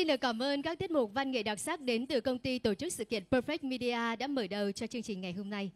Xin được cảm ơn các tiết mục văn nghệ đặc sắc đến từ công ty tổ chức sự kiện Perfect Media đã mở đầu cho chương trình ngày hôm nay.